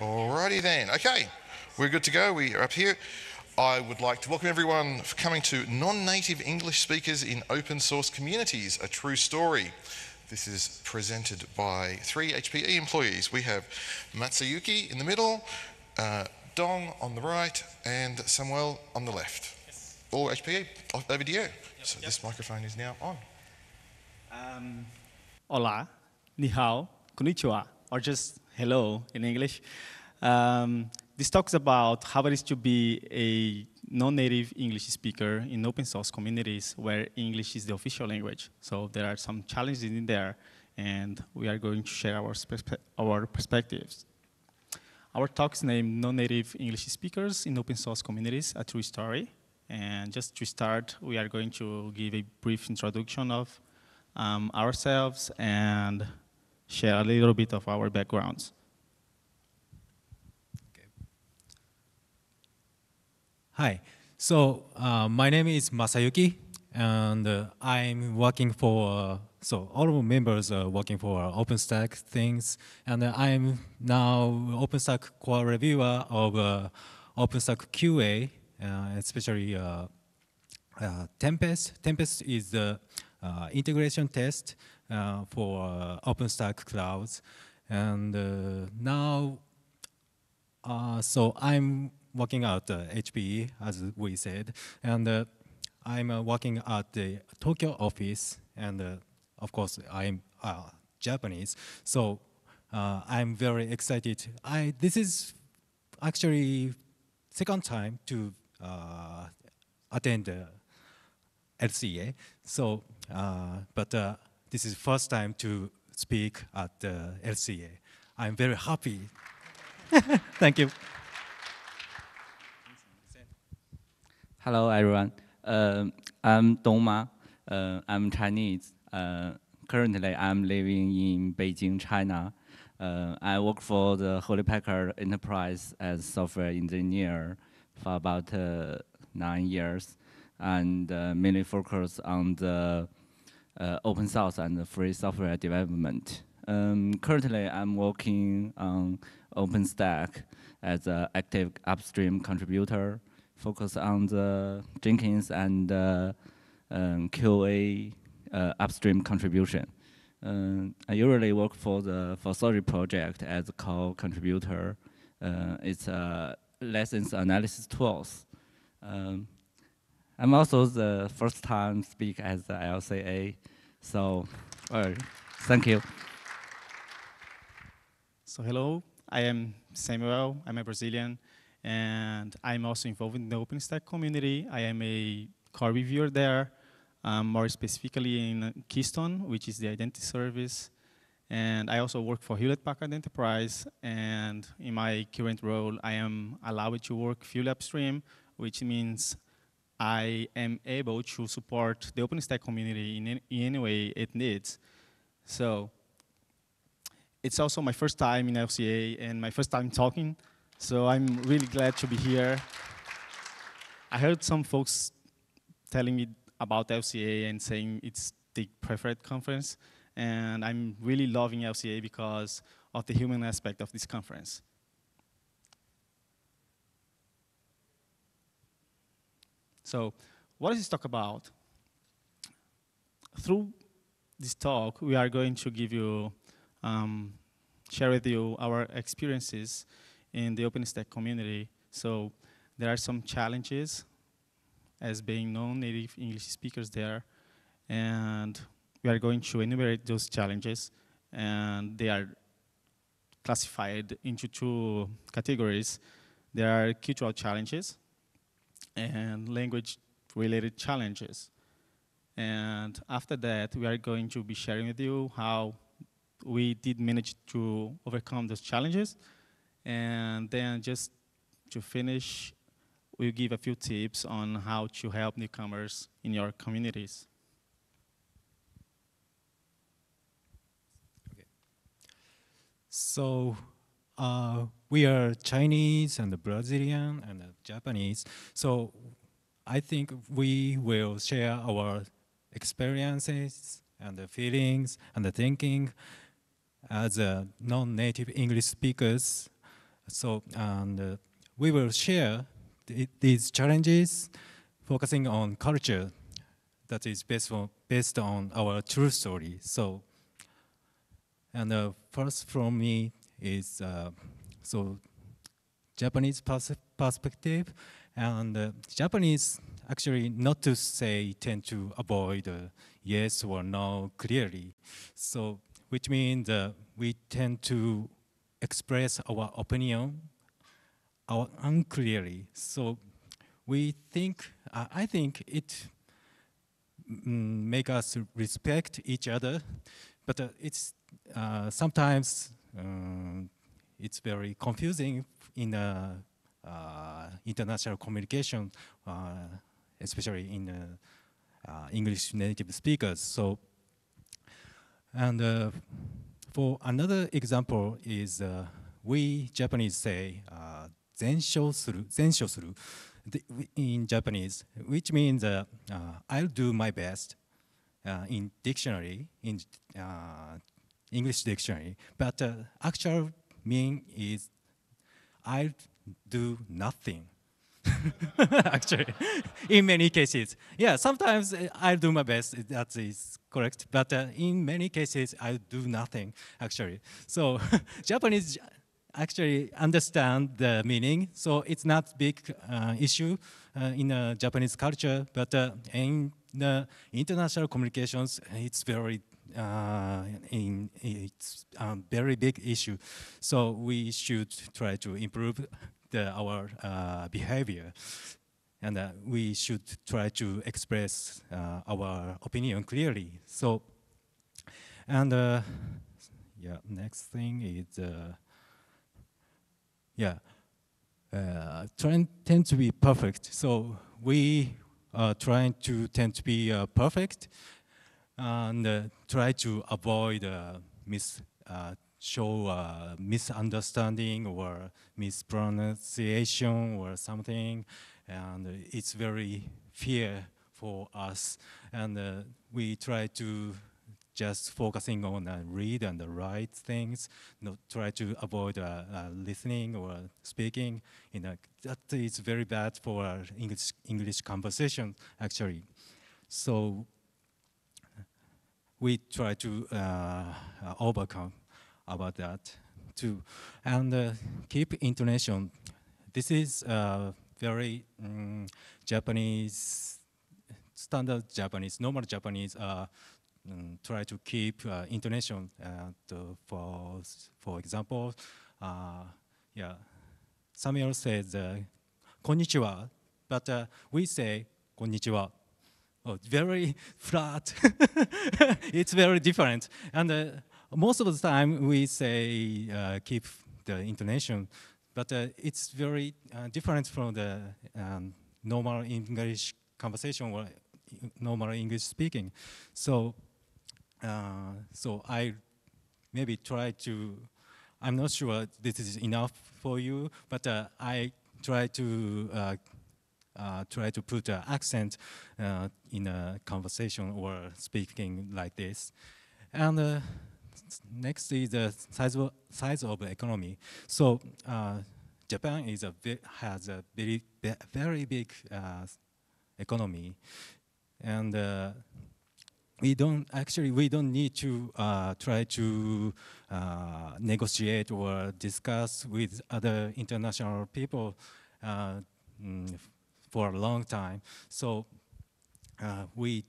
Alrighty then. Okay, we're good to go. We are up here. I would like to welcome everyone for coming to Non-Native English Speakers in Open Source Communities, a true story. This is presented by three HPE employees. We have Masayuki in the middle, uh, Dong on the right, and Samuel on the left. Yes. All HPE, over to you. Yep, so yep. this microphone is now on. Um, hola, ni hao, konnichiwa, or just hello in English. Um, this talks about how it is to be a non-native English speaker in open source communities where English is the official language. So there are some challenges in there, and we are going to share our, our perspectives. Our talk is named Non-Native English Speakers in Open Source Communities, a True Story. And just to start, we are going to give a brief introduction of um, ourselves and share a little bit of our backgrounds. Hi. So uh, my name is Masayuki, and uh, I'm working for, uh, so all of members are working for OpenStack things, and I'm now OpenStack core reviewer of uh, OpenStack QA, uh, especially uh, Tempest. Tempest is the integration test for OpenStack clouds, and now, so I'm working at uh, HPE, as we said, and uh, I'm uh, working at the Tokyo office, and uh, of course I'm uh, Japanese, so uh, I'm very excited. I this is actually second time to attend LCA, so but this is first time to speak at LCA. I'm very happy. Thank you. Hello, everyone. Uh, I'm Dong Ma. Uh, I'm Chinese. Uh, currently, I'm living in Beijing, China. Uh, I work for the Hewlett Packard Enterprise as software engineer for about uh, nine years, and uh, mainly focus on the open source and free software development. Um, currently, I'm working on OpenStack as an active upstream contributor focus on the Jenkins and uh, um, QA uh, upstream contribution. Uh, I usually work for the FOSSology project as a core contributor. Uh, it's a lessons analysis tools. Um, I'm also the first time speak as the LCA, so thank you. So hello, I am Samuel, I'm a Brazilian. And I'm also involved in the OpenStack community. I am a core reviewer there, um, more specifically in Keystone, which is the identity service. And I also work for Hewlett Packard Enterprise. And in my current role, I am allowed to work fully upstream, which means I am able to support the OpenStack community in any, in any way it needs. So it's also my first time in LCA and my first time talking. So I'm really glad to be here. I heard some folks telling me about LCA and saying it's the preferred conference. And I'm really loving LCA because of the human aspect of this conference. So what does this talk about? Through this talk, we are going to give you, um, share with you our experiences in the OpenStack community. So there are some challenges as being non-native English speakers there, and we are going to enumerate those challenges, and they are classified into two categories. There are cultural challenges and language-related challenges. And after that, we are going to be sharing with you how we did manage to overcome those challenges and then just to finish, we'll give a few tips on how to help newcomers in your communities. Okay. So uh, we are Chinese and Brazilian and Japanese. So I think we will share our experiences and the feelings and the thinking as non-native English speakers So and uh, we will share th- these challenges, focusing on culture that is based on, based on our true story. So, and uh, first from me is uh, so Japanese pers- perspective, and uh, Japanese actually not to say tend to avoid uh, yes or no clearly. So, which means uh, we tend to express our opinion our unclearly. So we think, uh, I think it mm, make us respect each other, but uh, it's uh, sometimes um, it's very confusing in uh, international communication, uh, especially in uh, English native speakers. So, and for another example is we Japanese say "zensho suru," "zensho suru" in Japanese, which means uh, uh, I'll do my best uh, in dictionary, in English dictionary, but actual meaning is I'll do nothing. Actually, in many cases, yeah. Sometimes uh, I'll do my best. That is correct, but uh, in many cases I'll do nothing. Actually, so Japanese actually understand the meaning, so it's not big uh, issue uh, in uh, Japanese culture. But uh, in the international communications, it's very uh, in it's a very big issue. So we should try to improve the, our uh, behavior, and uh, we should try to express uh, our opinion clearly. So, and uh, yeah, next thing is. Uh, yeah, trying tend to be perfect. So we are trying to tend to be perfect and uh, try to avoid uh, mis uh, show uh, misunderstanding or mispronunciation or something, and it's very fear for us, and uh, we try to just focusing on uh, read and write things, not try to avoid uh, uh, listening or speaking. You know, that is very bad for English English conversation actually. So we try to uh, overcome about that too, and uh, keep intonation. This is uh, very mm, Japanese standard Japanese, normal Japanese. Mm, try to keep uh, intonation. Uh, for for example, uh, yeah, Samuel says "konnichiwa," but we say "konnichiwa." Oh, very flat. it's very different, and uh, most of the time we say uh, keep the intonation, but uh, it's very uh, different from the um, normal English conversation or normal English speaking. So uh, so I maybe try to. I'm not sure this is enough for you, but uh, I try to uh, try to put an accent uh, in a conversation or speaking like this. And uh, next is the size of, size of economy. So uh, Japan is a has a very very big uh, economy, and uh, we don't actually we don't need to uh, try to uh, negotiate or discuss with other international people uh, mm, for a long time. So uh, we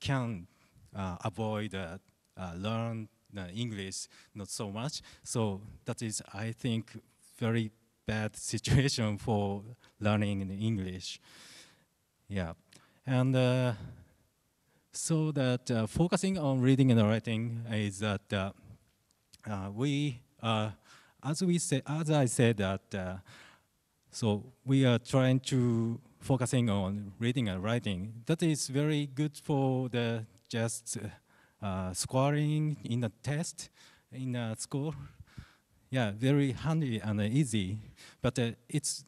can uh, avoid uh, uh, learn the English not so much. So that is, I think, very bad situation for learning in English. Yeah, and. Uh, so that uh, focusing on reading and writing is that uh, uh, we, uh, as we say, as I said that, uh, so we are trying to focusing on reading and writing. That is very good for the just uh, scoring in a test in a school. Yeah, very handy and easy, but uh, it's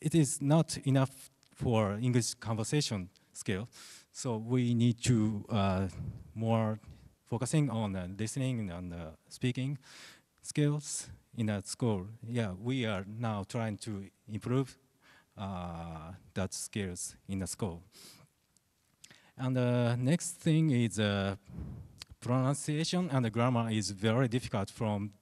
it is not enough for English conversation skill. So we need to uh, more focusing on uh, listening and uh, speaking. skills in that school. Yeah, we are now trying to improve uh, that skills in the school. And the next thing is uh, pronunciation and the grammar is very difficult from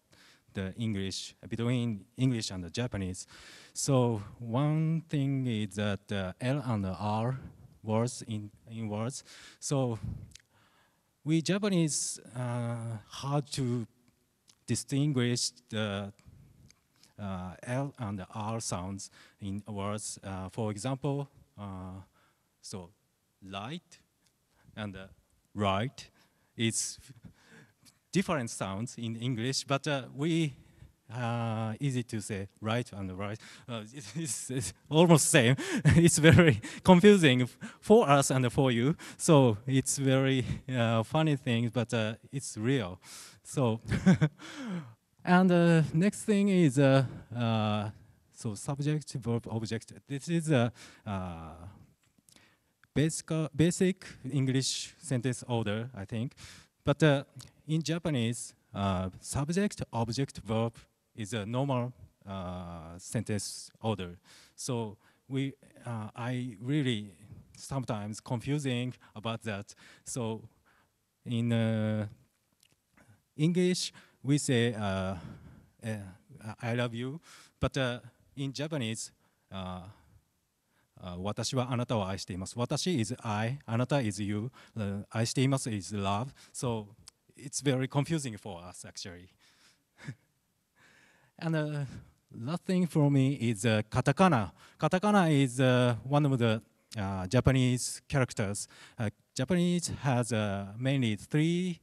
the English, between English and the Japanese. So one thing is that uh, L and the R words in, in words. So we Japanese uh, hard to distinguish the uh, L and R sounds in words. Uh, for example, uh, so light and uh, right is different sounds in English, but uh, we uh, easy to say right and right. Uh, it's, it's, almost same. it's very confusing for us and for you. So it's very uh, funny thing, but uh, it's real. So and the next thing is uh, uh, so subject verb object. This is a basic basic English sentence order, I think. But in Japanese, subject object verb is a normal uh, sentence order. So we, uh, I really sometimes confusing about that. So in uh, English, we say uh, uh, I love you, but uh, in Japanese, 私はあなたを愛しています。私 is I, あなた is you, 愛しています is love. So it's very confusing for us actually. And uh, last thing for me is uh, katakana. Katakana is uh, one of the uh, Japanese characters. Uh, Japanese has uh, mainly three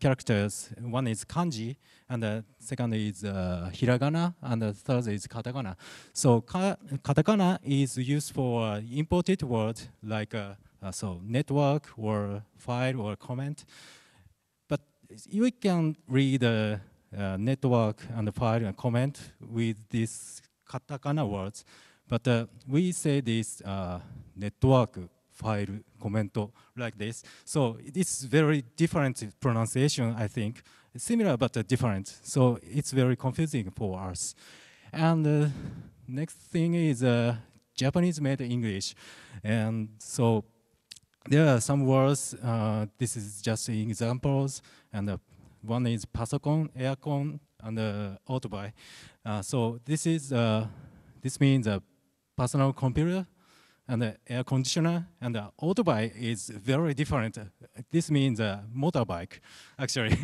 characters. One is kanji, and the second is hiragana, and the third is katakana. So ka katakana is used for imported words like so network or file or comment. But you can read uh, network and file and comment with these katakana words. But uh, we say this uh, network file comment like this. So it's very different pronunciation, I think. Similar but different. So it's very confusing for us. And uh, next thing is uh, Japanese made English. And so there are some words, uh, this is just examples, and one is pasokon, aircon, and uh, autobike. Uh, so this is uh, this means a personal computer and the air conditioner and the autobike is very different. This means a motorbike, actually.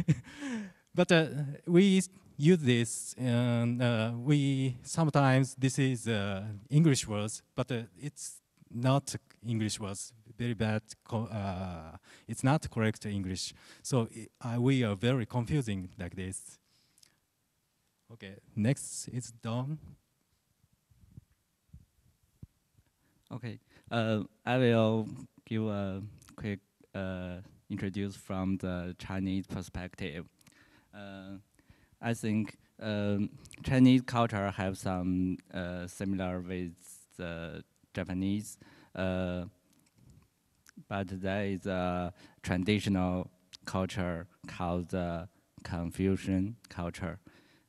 but uh, we use this and uh, we sometimes this is uh, English words, but uh, it's not English words very bad, uh, it's not correct English. So we are very confusing like this. Okay, next is Dong. Okay, uh, I will give a quick uh, introduce from the Chinese perspective. Uh, I think um, Chinese culture have some uh, similar with the Japanese but there is a traditional culture called the Confucian culture.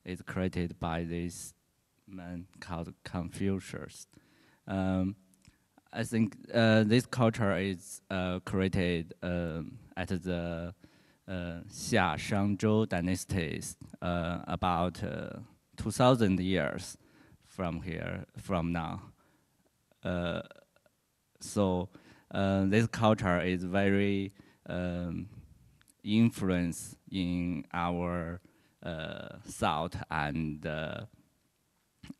It's created by this man called Confucius. Um, I think uh, this culture is uh, created um, at the uh, Xia Shangzhou dynasties uh, about uh, 2,000 years from here, from now. Uh, so this culture is very um, influenced in our thought and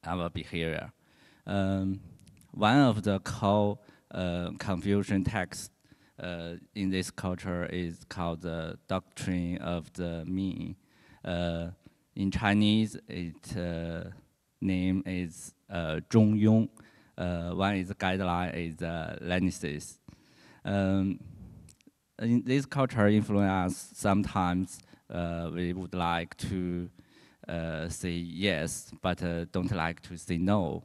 our behavior. Um, one of the core uh, Confucian texts uh, in this culture is called the Doctrine of the Mean. Uh, in Chinese, its name is uh, Zhongyong. one is guideline is uh, Lenesis. Um, in this culture influence, sometimes uh, we would like to uh, say yes, but uh, don't like to say no.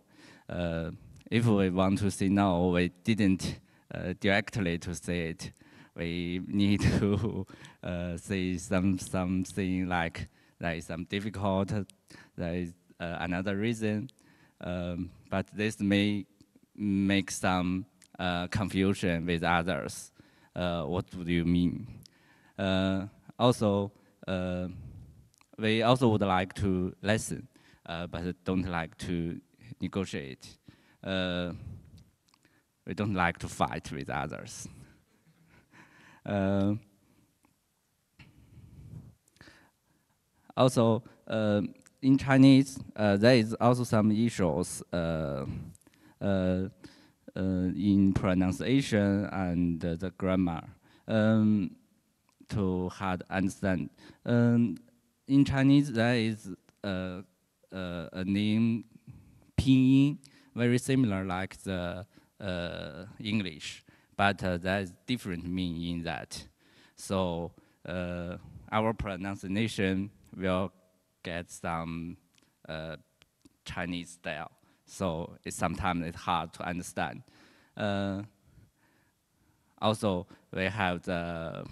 If we want to say no, we didn't uh, directly to say it. We need to uh, say some something like there is some difficult, there is uh, another reason, um, but this may make some uh, confusion with others. Uh, what do you mean? Uh, also, we also would like to listen, but don't like to negotiate. We don't like to fight with others. also, in Chinese, uh, there is also some issues uh, uh, in pronunciation and the grammar um, to hard understand. Um, in Chinese, there is a name pinyin, very similar like the uh, English, but uh, there is different meaning in that. So uh, our pronunciation will get some Chinese style. So it's sometimes it's hard to understand. Uh, also, we have the,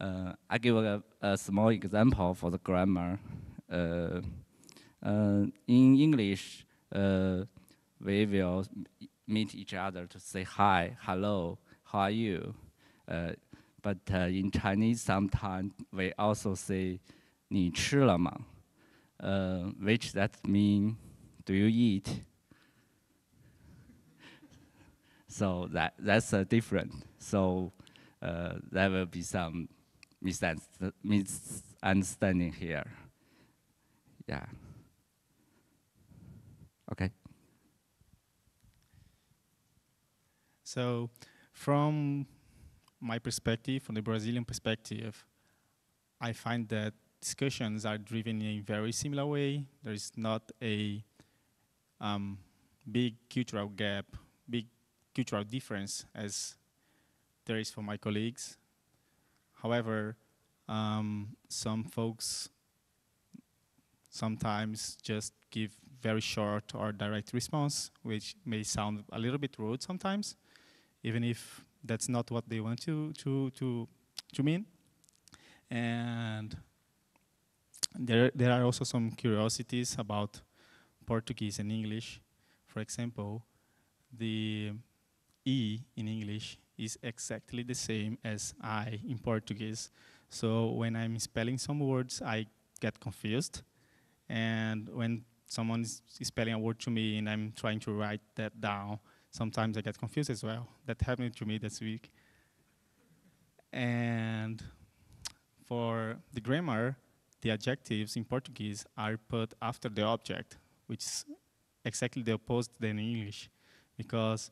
uh, I give a, a, small example for the grammar. Uh, in English, we will meet each other to say hi, hello, how are you? but in Chinese, sometimes we also say 你吃了吗? Uh, which that mean, do you eat? so that that's uh, different. So uh, there will be some misunderstanding here. Yeah. Okay. So, from my perspective, from the Brazilian perspective, I find that discussions are driven in a very similar way. There is not a um, big cultural gap, big cultural difference as there is for my colleagues. However, um, some folks sometimes just give very short or direct response, which may sound a little bit rude sometimes, even if that's not what they want to, to, to, to mean. And there, there are also some curiosities about Portuguese and English. For example, the E in English is exactly the same as I in Portuguese. So when I'm spelling some words, I get confused. And when someone is spelling a word to me and I'm trying to write that down, sometimes I get confused as well. That happened to me this week. And for the grammar, the adjectives in Portuguese are put after the object, which is exactly the opposite than in English. Because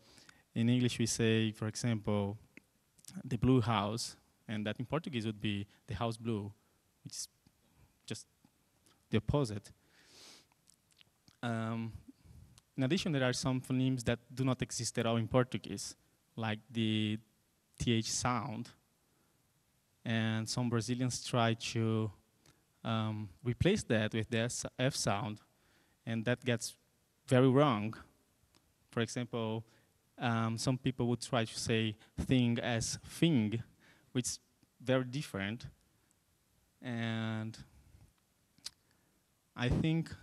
in English we say, for example, the blue house, and that in Portuguese would be the house blue, which is just the opposite. Um, in addition, there are some phonemes that do not exist at all in Portuguese, like the TH sound. And some Brazilians try to um, replace that with the F sound, and that gets very wrong. For example, um, some people would try to say thing as thing, which is very different. And I think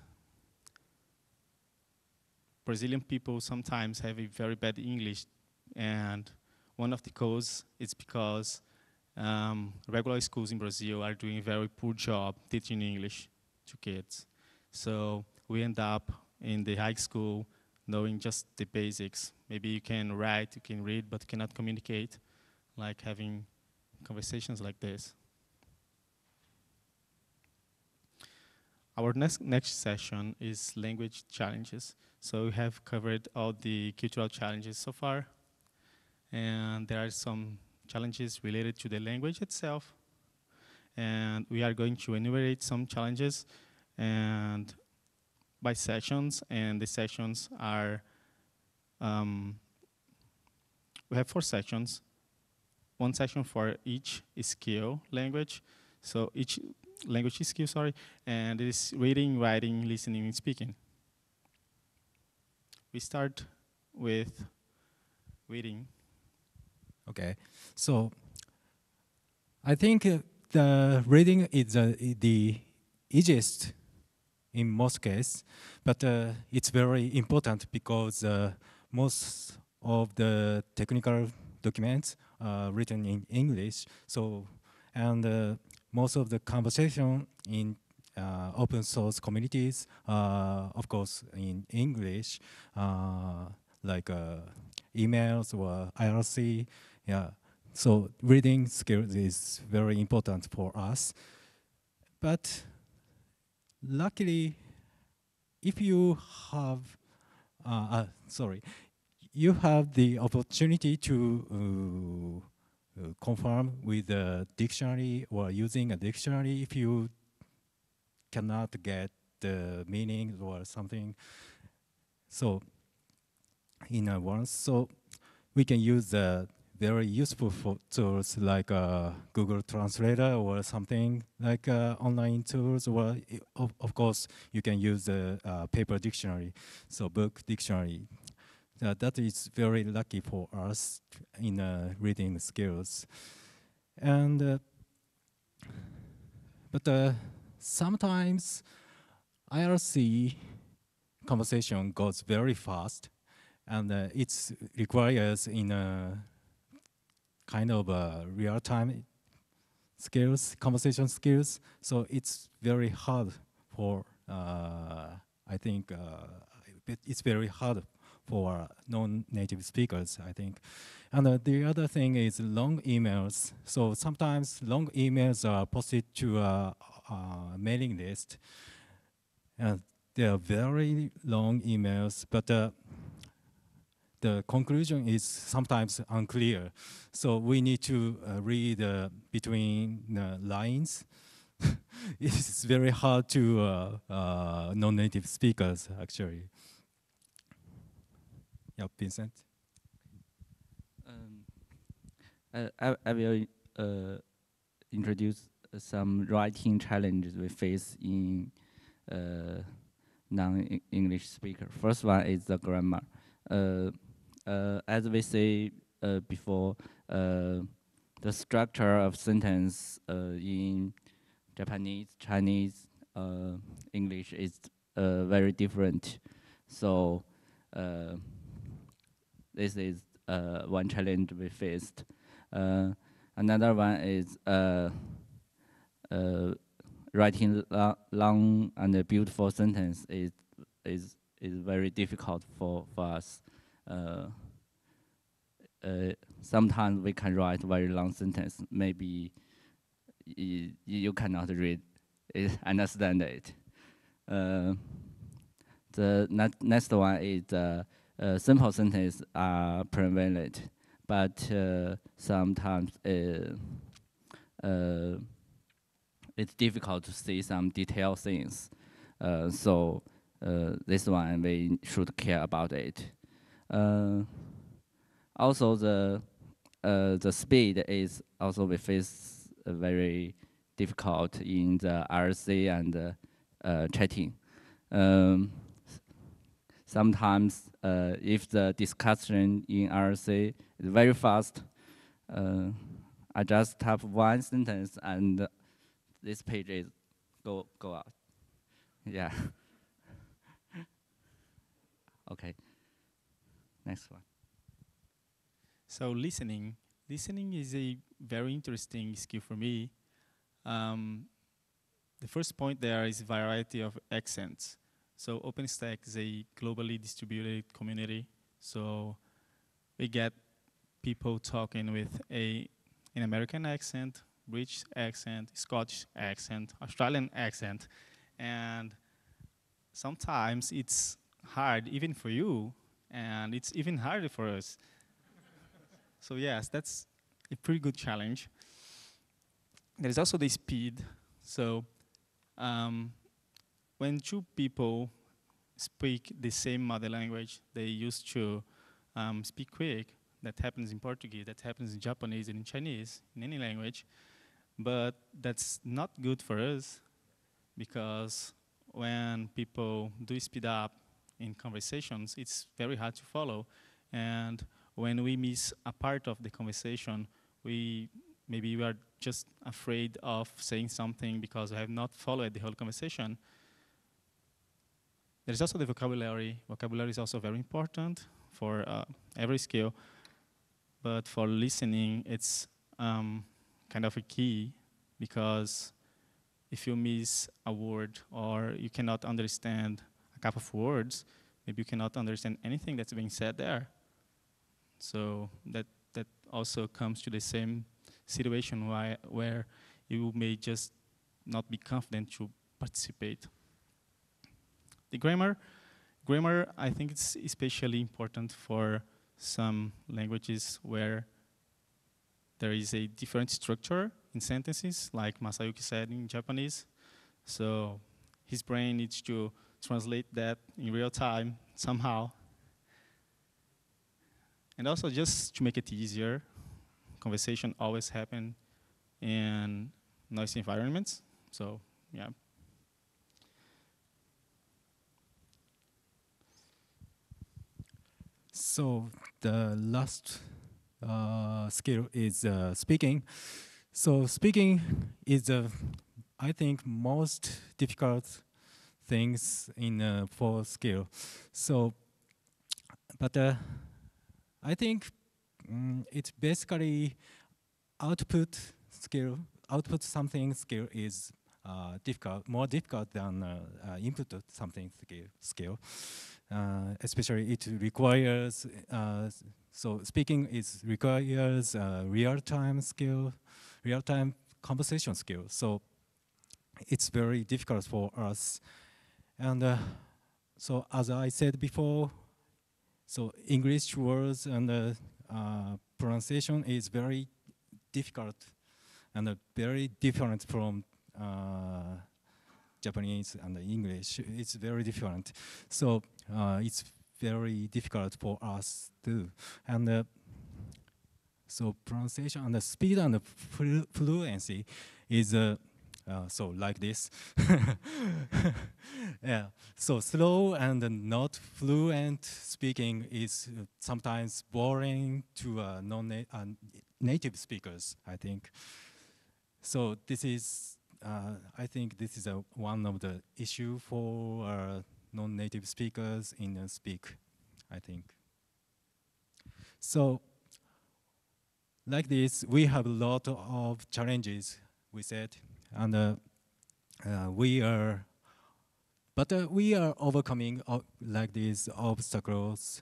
Brazilian people sometimes have a very bad English, and one of the causes is because um, regular schools in Brazil are doing a very poor job teaching English to kids. So we end up in the high school knowing just the basics. Maybe you can write, you can read, but cannot communicate, like having conversations like this. Our next, next session is language challenges. So we have covered all the cultural challenges so far. And there are some challenges related to the language itself. And we are going to enumerate some challenges and by sessions. and the sessions are, um, we have four sections, one section for each skill language, so each language skills, sorry, and it is reading, writing, listening, and speaking. We start with reading. Okay, so I think uh, the reading is uh, the easiest in most cases, but uh, it's very important because uh, most of the technical documents are written in English. So, and uh, most of the conversation in uh, open source communities, uh, of course, in English, uh, like emails or IRC. Yeah, so reading skills is very important for us. But luckily, if you have, uh, uh, sorry, you have the opportunity to uh, confirm with a dictionary or using a dictionary if you cannot get the meaning or something. So in a once, so we can use the very useful tools like uh, Google Translator or something like uh, online tools, or of, of, course you can use the uh, paper dictionary, so book dictionary. Uh, that is very lucky for us in uh, reading skills, and uh, but sometimes IRC conversation goes very fast, and it requires in a kind of uh, real-time skills, conversation skills. So it's very hard for, uh, I think, uh, it's very hard for non-native speakers, I think. And uh, the other thing is long emails. So sometimes long emails are posted to a, a mailing list. And they are very long emails, but uh, the conclusion is sometimes unclear. So we need to uh, read uh, between the lines. it's very hard to uh, uh, non-native speakers, actually. Yeah, Vincent. Um, I, I will uh, introduce some writing challenges we face in uh, non-English speaker. First one is the grammar. Uh, uh, as we say uh, before, uh, the structure of sentence in Japanese, Chinese, English is very different. So this is one challenge we faced. another one is writing long, long and beautiful sentence is is is very difficult for, for us uh, uh, sometimes we can write very long sentence. Maybe you, cannot read it, understand it. Uh, the ne next one is uh, uh, simple sentences are prevalent, but uh, sometimes uh, it's difficult to see some detailed things. so this one we should care about it. Uh, also, the uh, the speed is also we face very difficult in the RC and uh, chatting. Um, sometimes, if the discussion in RC is very fast, I just type one sentence and this page is go go out. Yeah. okay. Next one. So listening, listening is a very interesting skill for me. Um, the first point there is variety of accents. So OpenStack is a globally distributed community. So we get people talking with a an American accent, British accent, Scottish accent, Australian accent, and sometimes it's hard even for you and it's even harder for us. so yes, that's a pretty good challenge. There's also the speed. So um, when two people speak the same mother language, they used to um, speak quick. That happens in Portuguese, that happens in Japanese and in Chinese, in any language. But that's not good for us because when people do speed up, in conversations, it's very hard to follow. And when we miss a part of the conversation, we maybe we are just afraid of saying something because we have not followed the whole conversation. There's also the vocabulary. Vocabulary is also very important for uh, every skill, but for listening, it's um, kind of a key because if you miss a word or you cannot understand a couple of words, maybe you cannot understand anything that's being said there. So that that also comes to the same situation why, where you may just not be confident to participate. The grammar, grammar, I think it's especially important for some languages where there is a different structure in sentences, like Masayuki said in Japanese. So his brain needs to translate that in real time somehow. And also just to make it easier, conversation always happen in noisy environments. So yeah. So the last uh, skill is uh, speaking. So speaking is the, I think, most difficult things in uh, for skill. So, but uh, I think mm, it's basically output skill. Output something skill is uh, difficult, more difficult than uh, uh, input something skill. Uh, especially it requires uh, so speaking is requires uh, real-time skill, real-time conversation skill. So it's very difficult for us. And uh, so as I said before, so English words and uh, uh, pronunciation is very difficult and very different from Japanese and English. It's very different. So uh, it's very difficult for us too. And uh, so pronunciation and the speed and the flu fluency is uh, uh, so like this. yeah. So slow and not fluent speaking is sometimes boring to uh, non-native speakers. I think. So this is, uh, I think this is a, one of the issue for uh, non-native speakers in uh, speak, I think. So, like this, we have a lot of challenges, we said, and uh, uh, we are, but uh, we are overcoming like these obstacles.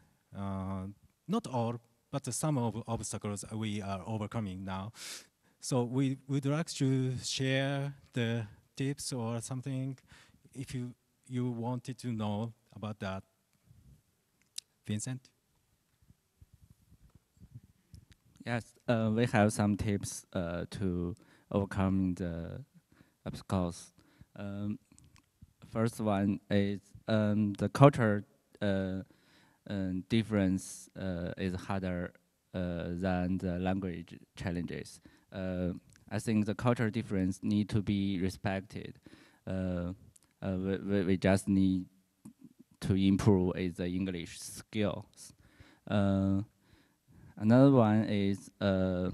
Not all, but some of obstacles we are overcoming now. So we would like to share the tips or something if you you wanted to know about that. Vincent? Yes, uh, we have some tips uh, to overcome the obstacles. Um, first one is um, the culture uh, um, difference uh, is harder uh, than the language challenges. Uh, I think the cultural difference need to be respected uh, we, we just need to improve is the English skills. Uh, another one is uh,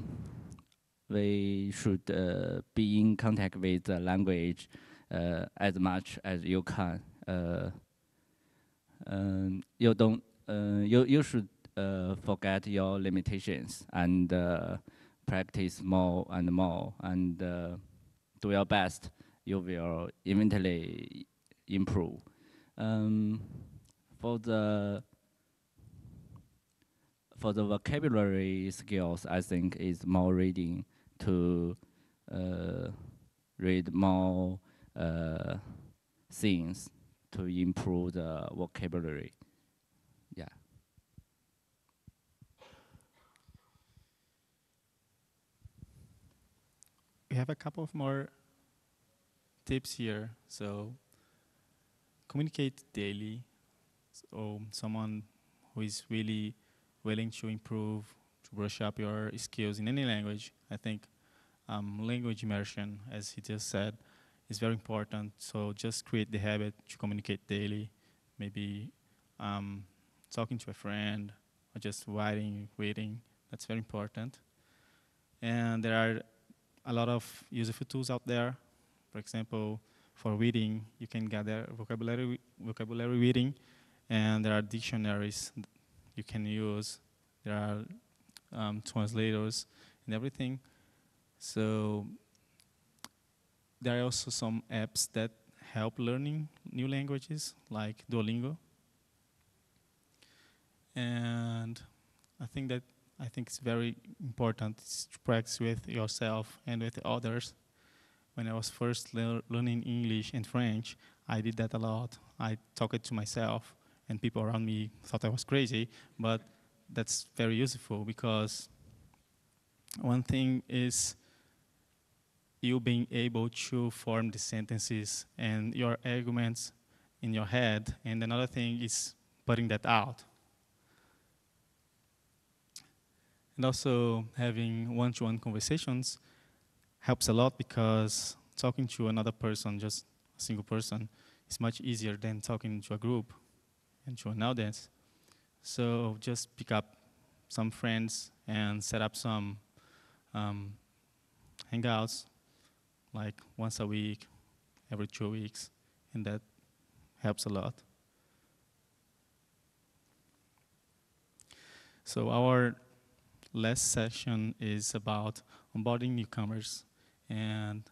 we should uh, be in contact with the language uh, as much as you can. Uh, um, you don't. Uh, you you should forget your limitations and practice more and more and do your best you will eventually improve. Um, for the for the vocabulary skills, I think is more reading to uh, read more uh, things to improve the vocabulary. We have a couple of more tips here. So communicate daily. So someone who is really willing to improve, to brush up your skills in any language. I think um, language immersion, as he just said, is very important. So just create the habit to communicate daily. Maybe um, talking to a friend or just writing, reading. That's very important. And there are a lot of useful tools out there. For example, for reading, you can gather vocabulary, vocabulary reading, and there are dictionaries you can use. There are um, translators and everything. So there are also some apps that help learning new languages, like Duolingo. And I think that I think it's very important to practice with yourself and with others. When I was first lear learning English and French, I did that a lot. I talked to myself, and people around me thought I was crazy, but that's very useful because one thing is you being able to form the sentences and your arguments in your head, and another thing is putting that out. And also having one-to-one conversations helps a lot because talking to another person, just a single person, is much easier than talking to a group and to an audience. So just pick up some friends and set up some um, hangouts, like once a week, every two weeks, and that helps a lot. So our last session is about onboarding newcomers, and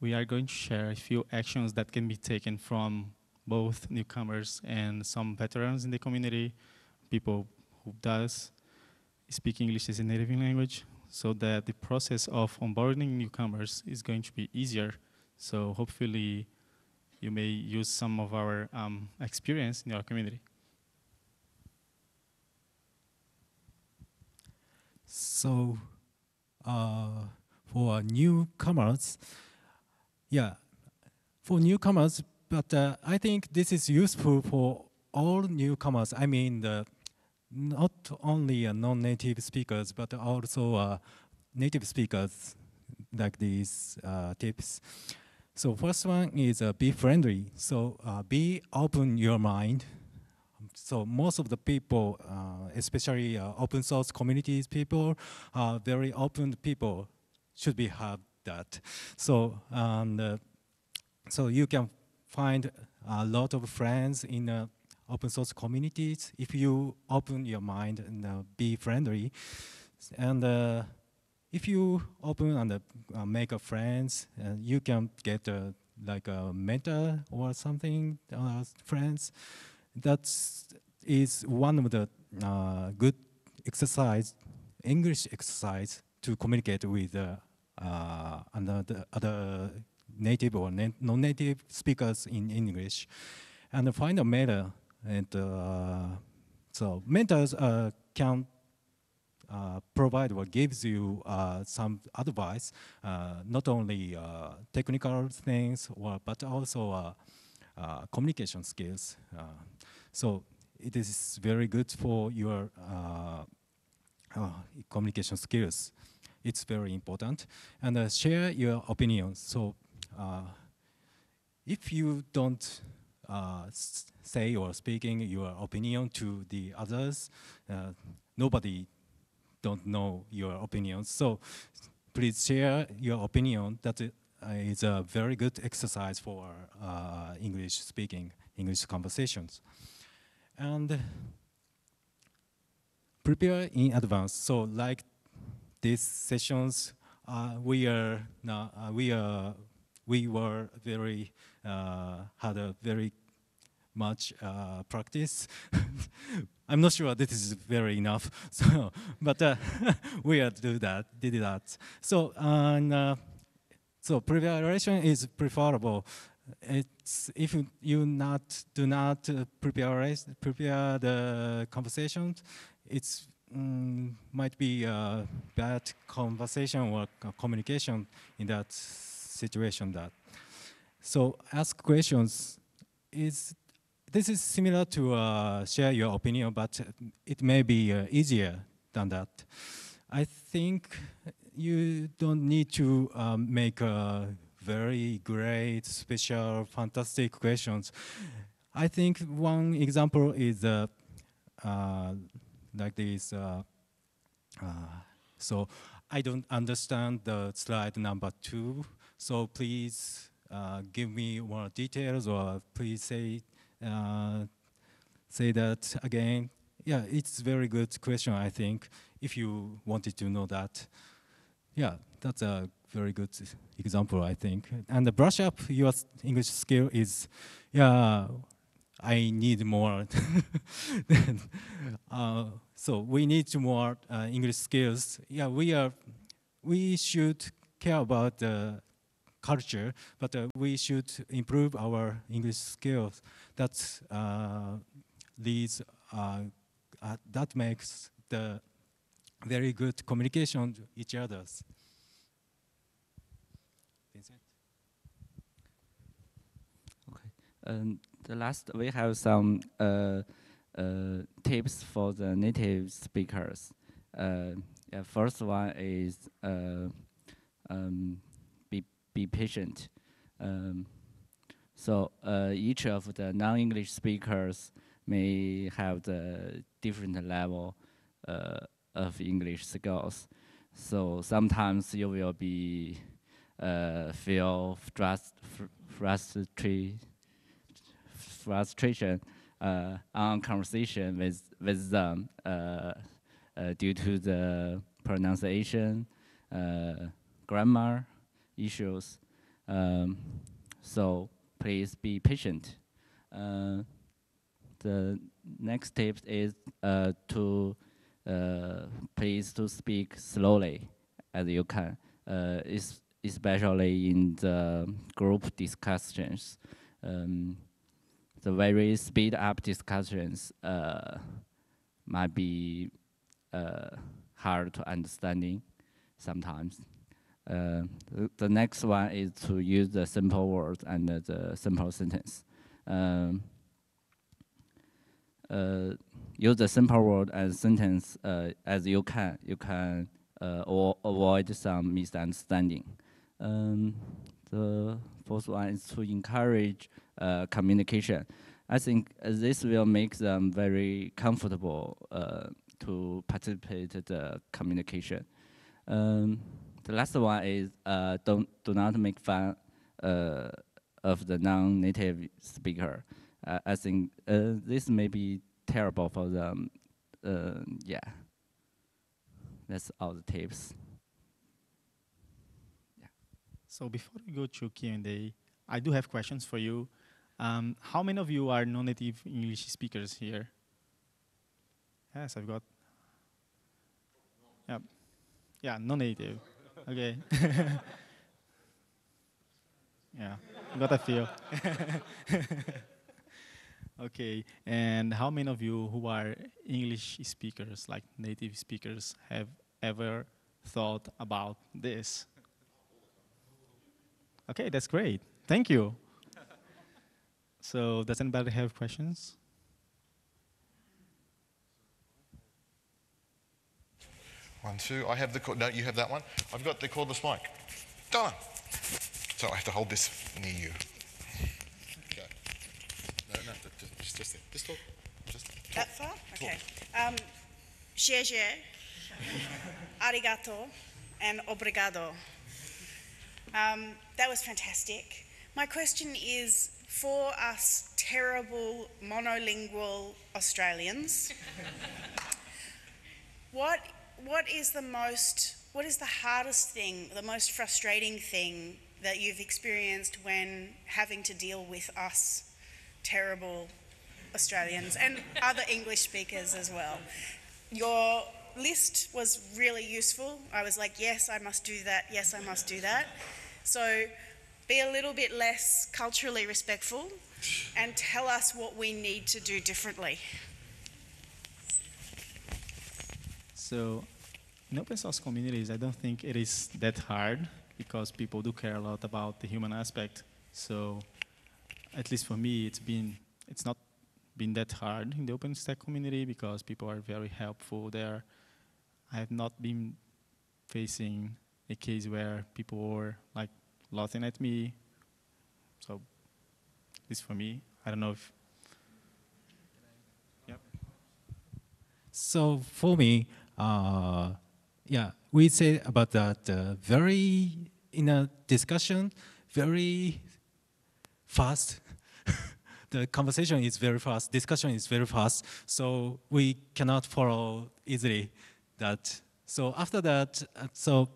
we are going to share a few actions that can be taken from both newcomers and some veterans in the community, people who does speak English as a native language, so that the process of onboarding newcomers is going to be easier. So hopefully you may use some of our um, experience in your community. So, uh, for newcomers, yeah, for newcomers, but uh, I think this is useful for all newcomers. I mean, not only uh, non-native speakers, but also uh, native speakers, like these uh, tips. So first one is be friendly. So be open your mind so most of the people, uh, especially uh, open source communities people, are very open people, should be have that. So, uh, so you can find a lot of friends in uh, open source communities if you open your mind and uh, be friendly. And uh, if you open and make a friends, you can get like a mentor or something, friends that is one of the uh, good exercise, English exercise to communicate with uh, uh, other, other native or non-native speakers in English, and find a mentor. And uh, so mentors uh, can uh, provide or gives you uh, some advice, uh, not only technical things, or, but also communication skills. So it is very good for your uh, uh, communication skills. It's very important. And uh, share your opinions. So uh, if you don't uh, say or speaking your opinion to the others, uh, nobody don't know your opinions. So please share your opinion. That is a very good exercise for English speaking, English conversations and prepare in advance. So like these sessions, uh, we are now uh, we are we were very uh, had a very much uh, practice. I'm not sure this is very enough. So, but uh, we are do that, did that. So, and, uh, so preparation is preferable it's if you not do not uh, prepare prepare the conversation, it's um, might be a bad conversation or communication in that situation. That so ask questions is this is similar to uh, share your opinion, but it may be uh, easier than that. I think you don't need to um, make a very great, special, fantastic questions. I think one example is uh, uh, like this. Uh, uh, so I don't understand the slide number two, so please uh, give me more details or please say uh, say that again. Yeah, it's very good question. I think if you wanted to know that, yeah, that's a very good example. I think and the brush up your English skill is, yeah. I need more. uh, so we need more uh, English skills. Yeah, we are. We should care about the culture, but uh, we should improve our English skills. That uh, leads. Uh, uh, that makes the very good communication to each others. Vincent? Um, the last, we have some uh, uh, tips for the native speakers. Uh, yeah, first one is uh, um, be be patient. Um, so uh, each of the non-English speakers may have the different level uh, of English skills. So sometimes you will be feel frust frustrated frustration uh, on conversation with with them uh, uh, due to the pronunciation, grammar issues. Um, so please be patient. the next tip is to please to speak slowly as you can, Is especially in the group discussions. Um, the very speed up discussions uh, might be uh, hard to understanding sometimes. Uh, the, the, next one is to use the simple words and the simple sentence. Um, uh, use the simple word and sentence uh, as you can. You can uh, avoid some misunderstanding. Um, the fourth one is to encourage uh, communication. I think this will make them very comfortable uh, to participate in the communication. Um, the last one is uh, don't do not make fun uh, of the non-native speaker. I think this may be terrible for them. yeah, that's all the tips. Yeah. So before we go to Q&A, I do have questions for you. Um, how many of you are non-native English speakers here? Yes, I've got. Yeah, yeah, non-native. Okay. yeah, got a feel. okay, and how many of you who are English speakers, like native speakers, have ever thought about this? Okay, that's great. Thank you. so does anybody have questions? One, two. I have the, cord. no, you have that one. I've got the cordless mic. Donna. So I have to hold this near you. Okay. No, no, just, just, talk. Just talk. That far? Okay. Um, arigato, and obrigado. Um, that was fantastic. My question is for us terrible monolingual Australians, what, what is the most, what is the hardest thing, the most frustrating thing that you've experienced when having to deal with us terrible Australians and other English speakers as well? Your list was really useful. I was like, yes, I must do that. Yes, I must do that. So be a little bit less culturally respectful and tell us what we need to do differently. So, in open source communities, I don't think it is that hard because people do care a lot about the human aspect. So, at least for me, it's been it's not been that hard in the OpenStack community because people are very helpful there. I have not been facing a case where people were like laughing at me. So, at least for me, I don't know if. Yep. So for me, uh, yeah, we say about that uh, very in a discussion, very fast. The conversation is very fast, discussion is very fast, so we cannot follow easily that. So after that, uh, so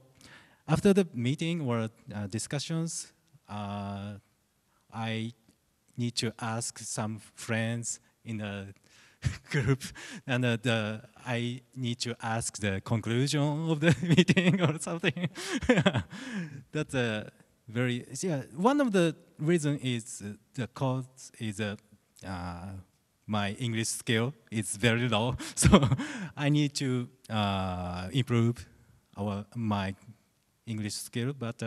after the meeting or uh, discussions, uh, I need to ask some friends in the group, and uh, the, I need to ask the conclusion of the meeting or something. That's a very yeah. One of the reason is uh, the cause is uh, uh, my English skill is very low, so I need to improve our my English skill. But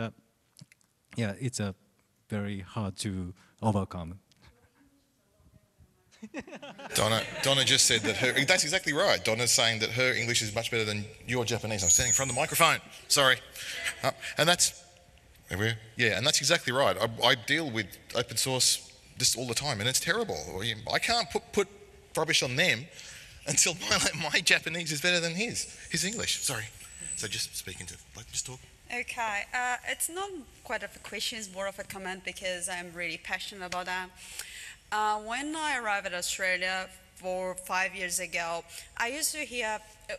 yeah, it's a very hard to overcome. Donna, Donna just said that her, that's exactly right. Donna's saying that her English is much better than your Japanese. I'm standing in front of the microphone. Sorry. Uh, and that's, yeah, and that's exactly right. I, I, deal with open source just all the time, and it's terrible. I can't put, put rubbish on them until my, my Japanese is better than his, his English. Sorry. So just speaking to, like, just talk. Okay, uh, it's not quite of a question, it's more of a comment because I'm really passionate about that. Uh, when I arrived at Australia four, five years ago, I used to hear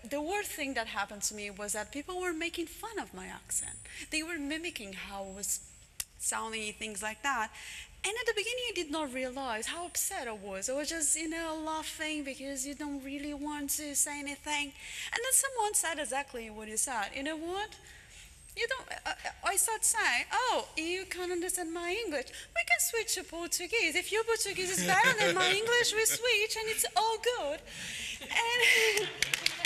the worst thing that happened to me was that people were making fun of my accent. They were mimicking how I was sounding, things like that. And at the beginning, I did not realize how upset I was. I was just, you know, laughing because you don't really want to say anything. And then someone said exactly what you said. You know what? You don't, uh, I start saying, oh, you can't understand my English. We can switch to Portuguese. If your Portuguese is better than my English, we switch and it's all good. And,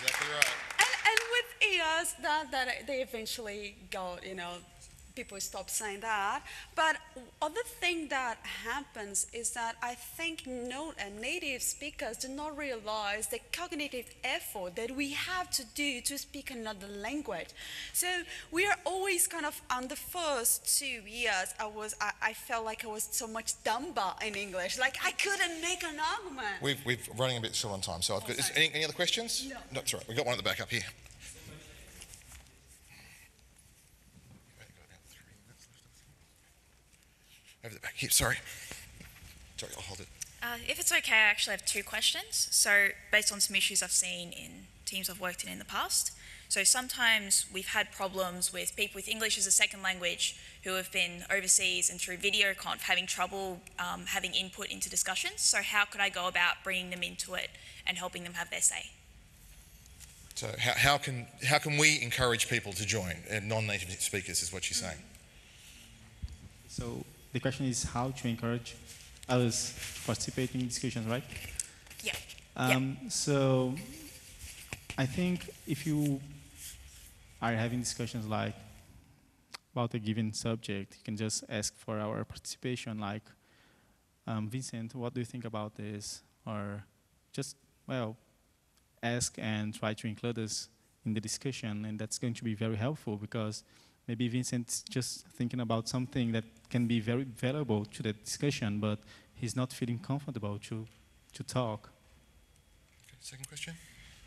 exactly right. and, and with years, that, that they eventually got, you know, people stop saying that. But other thing that happens is that I think no, uh, native speakers do not realize the cognitive effort that we have to do to speak another language. So we are always kind of on the first two years, I was, I, I felt like I was so much dumber in English. Like I couldn't make an argument. We've, we're running a bit short on time, so I've got, is, any, any other questions? No. No, that's all right. We've got one at the back up here. Over the back here, sorry. Sorry, I'll hold it. Uh, if it's okay, I actually have two questions. So, based on some issues I've seen in teams I've worked in in the past. So, sometimes we've had problems with people with English as a second language who have been overseas and through video conf having trouble um, having input into discussions. So, how could I go about bringing them into it and helping them have their say? So, how, how can, how can we encourage people to join? Non native speakers is what you're saying. So, the question is how to encourage others to participate in discussions, right? Yeah. Um, yeah. So I think if you are having discussions like about a given subject, you can just ask for our participation, like, um, Vincent, what do you think about this? Or just, well, ask and try to include us in the discussion, and that's going to be very helpful because maybe Vincent's just thinking about something that can be very valuable to the discussion, but he's not feeling comfortable to, to talk. Okay, second question.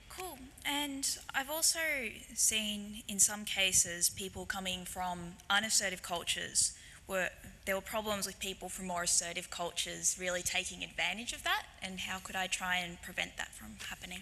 Cool. And I've also seen in some cases people coming from unassertive cultures where there were problems with people from more assertive cultures really taking advantage of that, and how could I try and prevent that from happening?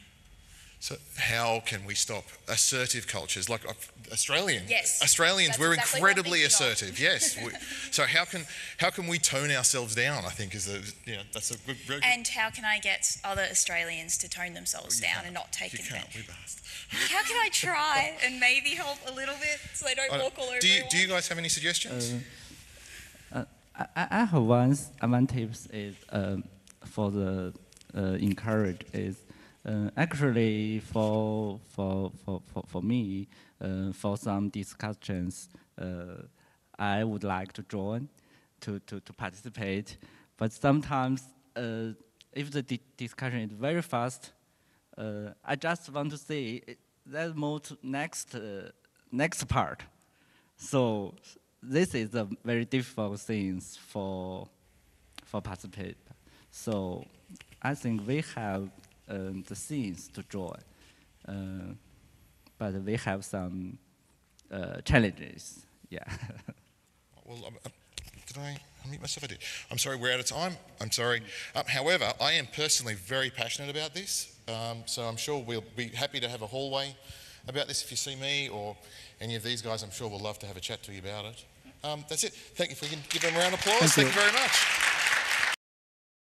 So how can we stop assertive cultures like uh, Australians? Yes, Australians, that's we're exactly incredibly assertive. yes. We, so how can how can we tone ourselves down? I think is a you know, that's a good. good and how can I get other Australians to tone themselves well, down and not take you advantage? Can't, we've asked. How can I try and maybe help a little bit so they don't walk all over? Do you, do you guys have any suggestions? Uh, uh, I, I have one, one tips is um, for the uh, encourage is uh, actually, for, for, for, for, for me, uh, for some discussions, uh, I would like to join, to, to, to participate. But sometimes, uh, if the di discussion is very fast, uh, I just want to see, let's move to next, uh, next part. So this is a very difficult thing for, for participate. So I think we have um, the scenes to draw. Uh, but we have some uh, challenges. Yeah. Well, um, uh, did I unmute myself? I did. I'm sorry, we're out of time. I'm sorry. Um, however, I am personally very passionate about this, um, so I'm sure we'll be happy to have a hallway about this if you see me or any of these guys. I'm sure we'll love to have a chat to you about it. Um, that's it. Thank you. If we can give them a round of applause. Thank Thank you, you. very much.